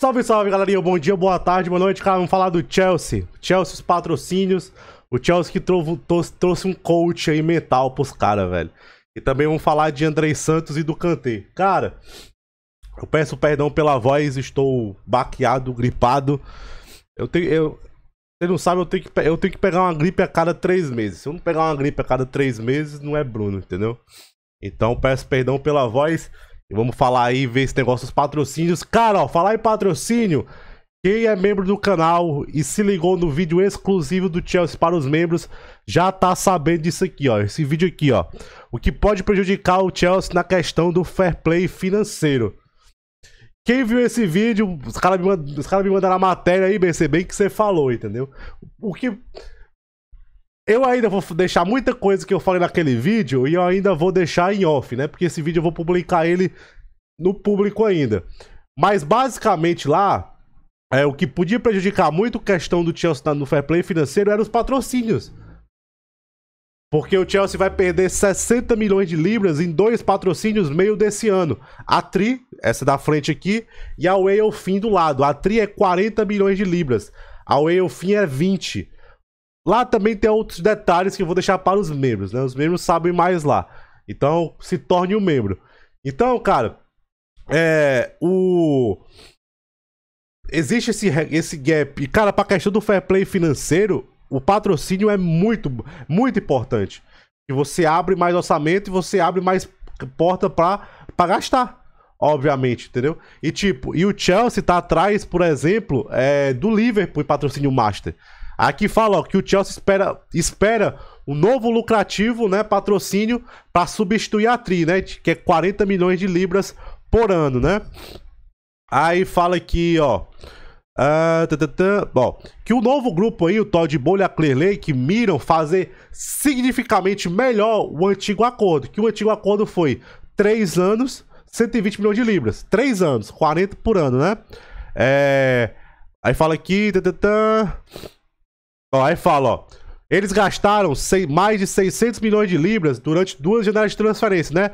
Salve, salve, galerinha. Bom dia, boa tarde, boa noite, cara. Vamos falar do Chelsea. Chelsea, os patrocínios. O Chelsea que trouxe, trouxe um coach aí mental pros caras, velho. E também vamos falar de Andrei Santos e do Kanté. Cara, eu peço perdão pela voz, estou baqueado, gripado. Eu tenho. Eu, você não sabe, eu tenho, que, eu tenho que pegar uma gripe a cada três meses. Se eu não pegar uma gripe a cada três meses, não é Bruno, entendeu? Então peço perdão pela voz. E vamos falar aí, ver esse negócio dos patrocínios. Cara, ó, falar em patrocínio. Quem é membro do canal e se ligou no vídeo exclusivo do Chelsea para os membros, já tá sabendo disso aqui, ó. Esse vídeo aqui, ó. O que pode prejudicar o Chelsea na questão do fair play financeiro. Quem viu esse vídeo, os caras me, mand cara me mandaram a matéria aí, BC, bem que você falou, entendeu? O que eu ainda vou deixar muita coisa que eu falei naquele vídeo e eu ainda vou deixar em off, né? Porque esse vídeo eu vou publicar ele no público ainda. Mas basicamente lá, é, o que podia prejudicar muito a questão do Chelsea no fair play financeiro eram os patrocínios. Porque o Chelsea vai perder 60 milhões de libras em dois patrocínios meio desse ano. A Tri, essa da frente aqui, e a Whale Fin do lado. A Tri é 40 milhões de libras. A Whale Fin é 20. Lá também tem outros detalhes que eu vou deixar para os membros, né? Os membros sabem mais lá. Então, se torne um membro. Então, cara, é. O. Existe esse, esse gap. E, cara, pra questão do fair play financeiro, o patrocínio é muito, muito importante. Você abre mais orçamento e você abre mais porta pra, pra gastar. Obviamente, entendeu? E tipo, e o Chelsea tá atrás, por exemplo, é, do Liverpool em patrocínio Master. Aqui fala ó, que o Chelsea espera, espera um novo lucrativo, né, patrocínio para substituir a Tri, né, que é 40 milhões de libras por ano, né? Aí fala aqui, ó, Uh. Bom, que o novo grupo aí, o Todd Bowl e a Clear Lake, miram fazer significativamente melhor o antigo acordo. Que o antigo acordo foi 3 anos, 120 milhões de libras. 3 anos, 40 por ano, né? É... Aí fala aqui. Ó, aí fala, ó. Eles gastaram mais de 600 milhões de libras durante duas janelas de transferência, né?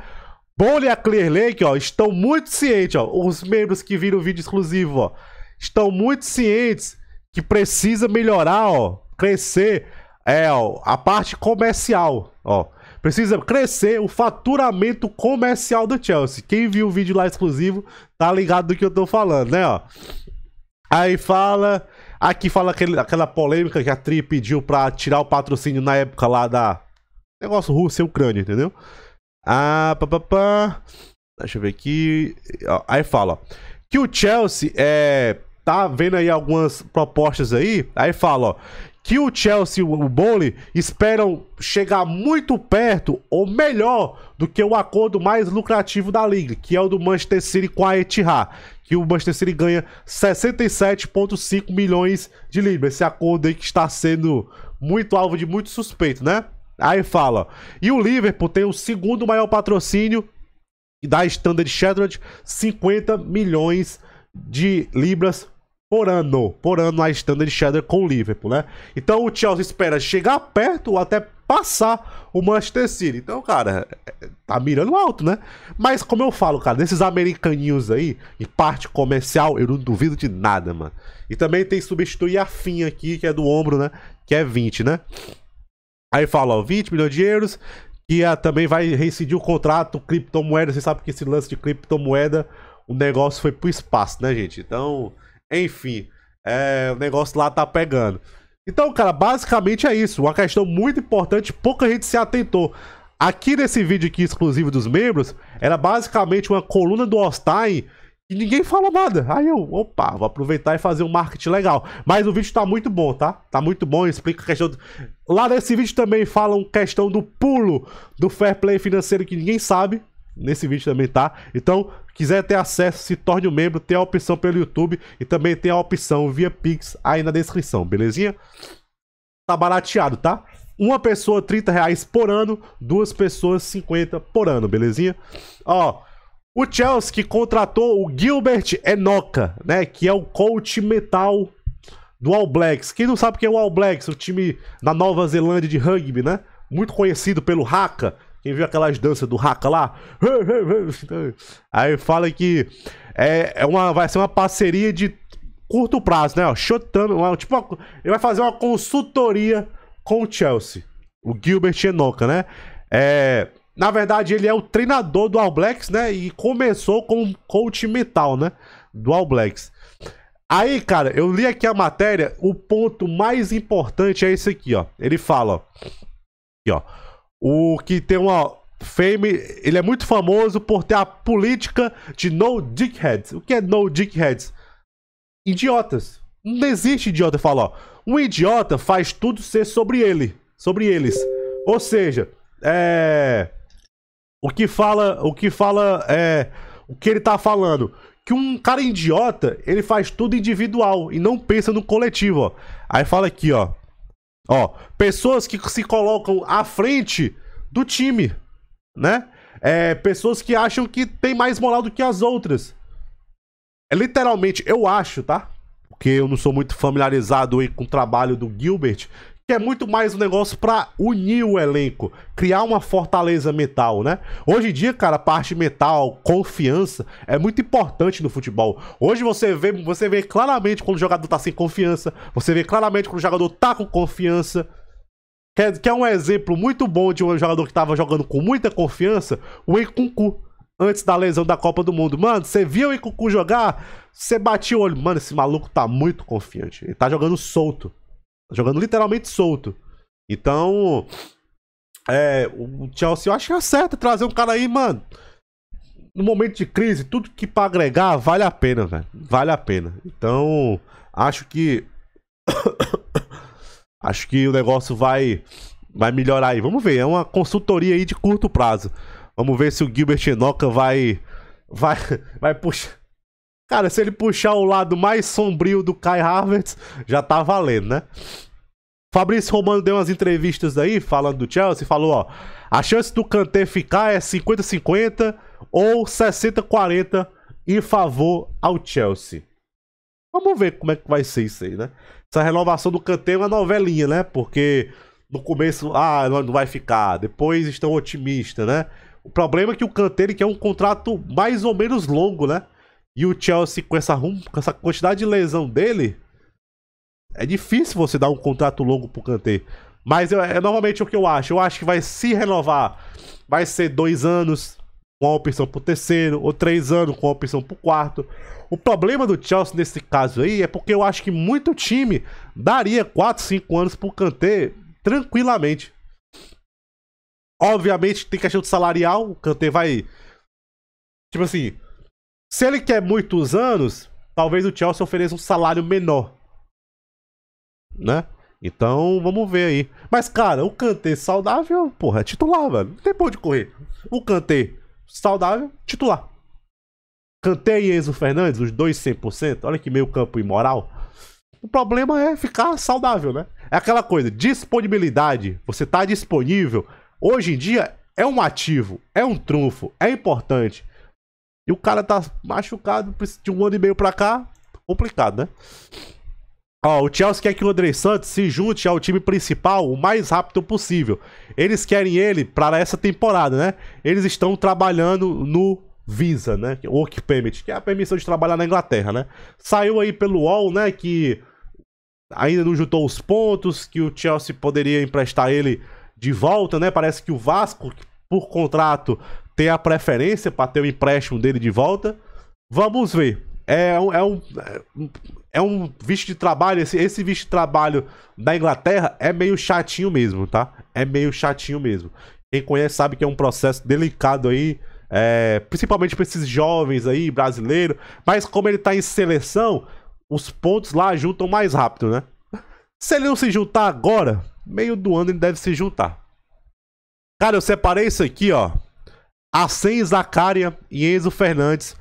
Bowley e a Clear Lake, ó, estão muito cientes, ó. Os membros que viram o vídeo exclusivo, ó, estão muito cientes que precisa melhorar, ó, crescer, é, ó, a parte comercial, ó. Precisa crescer o faturamento comercial do Chelsea. Quem viu o vídeo lá exclusivo tá ligado do que eu tô falando, né, ó. Aí fala Aqui fala aquele, aquela polêmica que a Tri pediu pra tirar o patrocínio na época lá da. Negócio Rússia e Ucrânia, entendeu? Ah, pá, pá, pá. Deixa eu ver aqui. Aí fala que o Chelsea é, tá vendo aí algumas propostas aí. Aí fala, ó, que o Chelsea e o Bowley esperam chegar muito perto ou melhor do que o acordo mais lucrativo da liga, que é o do Manchester City com a Etihad, que o Manchester City ganha 67,5 milhões de libras. Esse acordo aí que está sendo muito alvo de muito suspeito, né? Aí fala. E o Liverpool tem o segundo maior patrocínio da Standard Chartered, 50 milhões de libras por ano, por ano a Standard Chartered com o Liverpool, né? Então o Chelsea espera chegar perto ou até passar o Manchester City. Então, cara, tá mirando alto, né? Mas como eu falo, cara, desses americaninhos aí, em parte comercial, eu não duvido de nada, mano. E também tem substituir a FIM aqui, que é do ombro, né? Que é 20, né? Aí fala, ó, 20 milhões de euros, que a, também vai reincidir o contrato criptomoeda. Você sabe que esse lance de criptomoeda, o negócio foi pro espaço, né, gente? Então, enfim, é, o negócio lá tá pegando. Então, cara, basicamente é isso. Uma questão muito importante, pouca gente se atentou. Aqui nesse vídeo aqui exclusivo dos membros, era basicamente uma coluna do Ostain e ninguém falou nada. Aí eu, opa, vou aproveitar e fazer um marketing legal. Mas o vídeo tá muito bom, tá? Tá muito bom, explica a questão. Do... Lá nesse vídeo também falam questão do pulo do fair play financeiro que ninguém sabe. Nesse vídeo também tá. Então, quiser ter acesso, se torne um membro, tem a opção pelo YouTube e também tem a opção via Pix aí na descrição, belezinha? Tá barateado, tá? Uma pessoa 30 reais por ano, duas pessoas 50 por ano, belezinha? Ó, o Chelsea que contratou o Gilbert Enoka, né? Que é o coach metal do All Blacks. Quem não sabe o que é o All Blacks? O time da Nova Zelândia de rugby, né? Muito conhecido pelo Haka, Quem viu aquelas danças do Haka lá? Aí fala que é, é uma, vai ser uma parceria de curto prazo, né? Ó, Shotano, tipo, uma, ele vai fazer uma consultoria com o Chelsea. O Gilbert Enoka, né? É, na verdade, ele é o treinador do All Blacks, né? E começou como coach mental, né? Do All Blacks. Aí, cara, eu li aqui a matéria, o ponto mais importante é esse aqui, ó. Ele fala, ó. Aqui, ó. O que tem uma fame, ele é muito famoso por ter a política de no dickheads. O que é no dickheads? Idiotas. Não existe idiota, fala, ó. Um idiota faz tudo ser sobre ele, sobre eles. Ou seja, é o que fala, o que fala é o que ele tá falando que um cara idiota, ele faz tudo individual e não pensa no coletivo, ó. Aí fala aqui, ó. Ó, pessoas que se colocam à frente do time, né? É, pessoas que acham que tem mais moral do que as outras. É literalmente, eu acho, tá? Porque eu não sou muito familiarizado aí com o trabalho do Gilbert, que é muito mais um negócio para unir o elenco, criar uma fortaleza mental, né? Hoje em dia, cara, a parte mental, confiança é muito importante no futebol. Hoje você vê, você vê claramente quando o jogador tá sem confiança, você vê claramente quando o jogador tá com confiança. Que é, um exemplo muito bom de um jogador que tava jogando com muita confiança, o Enkunku, antes da lesão da Copa do Mundo. Mano, você viu o Enkunku jogar, você batia o olho, mano, esse maluco tá muito confiante. Ele tá jogando solto. Jogando literalmente solto. Então, é, o Chelsea eu acho que acerta trazer um cara aí, mano. No momento de crise, tudo que para agregar vale a pena, velho. Vale a pena. Então, acho que acho que o negócio vai vai melhorar aí. Vamos ver, é uma consultoria aí de curto prazo. Vamos ver se o Gilbert Enoka vai vai vai puxar Cara, se ele puxar o lado mais sombrio do Kai Havertz, já tá valendo, né? Fabrício Romano deu umas entrevistas aí, falando do Chelsea, falou, ó, a chance do Kanté ficar é 50-50 ou 60-40 em favor ao Chelsea. Vamos ver como é que vai ser isso aí, né? Essa renovação do Kanté é uma novelinha, né? Porque no começo, ah, não vai ficar, depois estão otimistas, né? O problema é que o Kanté quer um contrato mais ou menos longo, né? E o Chelsea, com essa, com essa quantidade de lesão dele, é difícil você dar um contrato longo pro Kanté. Mas é, é normalmente o que eu acho. Eu acho que vai se renovar. Vai ser dois anos com a opção pro terceiro, ou três anos com a opção pro quarto. O problema do Chelsea nesse caso aí é porque eu acho que muito time daria 4, 5 anos pro Kanté tranquilamente. Obviamente tem questão de salarial, o Kanté vai. Tipo assim, se ele quer muitos anos, talvez o Chelsea ofereça um salário menor. Né? Então, vamos ver aí. Mas, cara, o Kanté saudável, porra, é titular, velho. Não tem pra onde correr. O Kanté saudável, titular. Kanté e Enzo Fernandes, os dois 100%. Olha que meio campo imoral. O problema é ficar saudável, né? É aquela coisa, disponibilidade. Você tá disponível. Hoje em dia é um ativo, é um trunfo, é importante. E o cara tá machucado de um ano e meio pra cá. Complicado, né? Ó, o Chelsea quer que o André Santos se junte ao time principal o mais rápido possível. Eles querem ele para essa temporada, né? Eles estão trabalhando no Visa, né? É Work Permit, que é a permissão de trabalhar na Inglaterra, né? Saiu aí pelo UOL, né? Que ainda não juntou os pontos, que o Chelsea poderia emprestar ele de volta, né? Parece que o Vasco, por contrato, tem a preferência para ter o empréstimo dele de volta. Vamos ver. É um, é um, é um visto de trabalho. Esse, esse visto de trabalho da Inglaterra é meio chatinho mesmo, tá? É meio chatinho mesmo. Quem conhece sabe que é um processo delicado aí. É, principalmente para esses jovens aí, brasileiros. Mas como ele tá em seleção, os pontos lá juntam mais rápido, né? Se ele não se juntar agora, meio do ano ele deve se juntar. Cara, eu separei isso aqui, ó. Asen Zacaria e Enzo Fernandes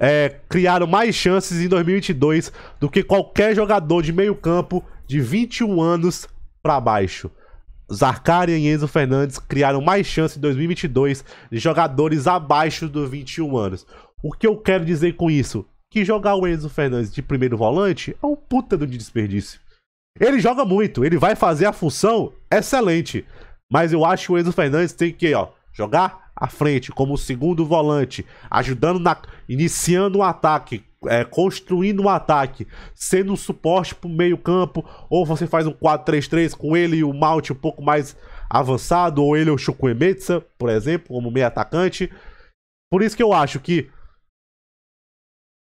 é, criaram mais chances em 2022 do que qualquer jogador de meio campo de 21 anos para baixo. Zacaria e Enzo Fernandes criaram mais chances em 2022 de jogadores abaixo dos 21 anos. O que eu quero dizer com isso? Que jogar o Enzo Fernandes de primeiro volante é um puta de desperdício. Ele joga muito, ele vai fazer a função excelente. Mas eu acho que o Enzo Fernandes tem que, ó, jogar à frente como segundo volante, ajudando na iniciando um ataque, é, construindo um ataque, sendo um suporte pro meio-campo, ou você faz um 4-3-3 com ele e o Malte um pouco mais avançado, ou ele ou o Chukwuemetsa, por exemplo, como meio atacante. Por isso que eu acho que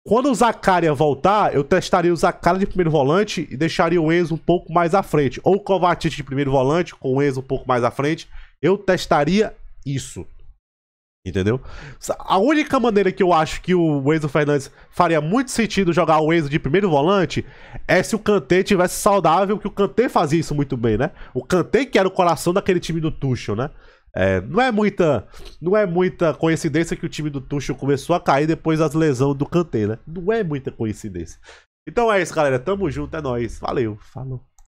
quando o Zakaria voltar, eu testaria o Zakaria de primeiro volante e deixaria o Enzo um pouco mais à frente. Ou o Kovacic de primeiro volante, com o Enzo um pouco mais à frente. Eu testaria isso. Entendeu? A única maneira que eu acho que o Enzo Fernandes faria muito sentido jogar o Enzo de primeiro volante é se o Kanté tivesse saudável, que o Kanté fazia isso muito bem, né? O Kanté que era o coração daquele time do Tuchel, né? É, não é muita não é muita coincidência que o time do Tuchel começou a cair depois das lesões do Kanté, né? Não é muita coincidência. Então é isso, galera. Tamo junto, é nóis. Valeu, falou.